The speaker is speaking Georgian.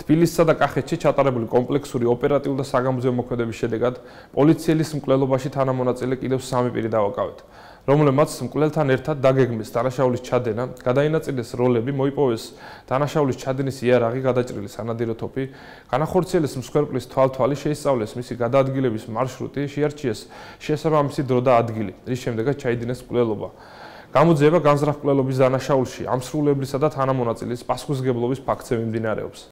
თბილისსა და კახეთში ჩატარებული კომპლექსური ოპერატიული და საგამძიო მოქმედების შედეგად პოლიციელის მკვლელობაში თანამონაწილე კიდევ სამი პირი დააკავეთ, რომლებმაც მკვლელთან ერთად დაგეგმეს დანაშაულის ჩადენა, გადაინაწილეს როლები, მოიპოვეს დანაშაულის ჩადენის იარაღი, გადაჭრილი სანადირო თოფი, განახორციელეს მსხვერპლის თვალთვალი, შეისწავლეს მისი გადაადგილების მარშრუტი, შეარჩიეს შესაბამისი დრო და ადგილი, რის შემდეგაც ჩაიდინეს მკვლელობა. გამოძიება განზრახ მკვლელობის დანაშაულში, ამსრულებლისა და თანამონაწილის პასუხისგებლობის ფაქტზე მიმდინარეობს.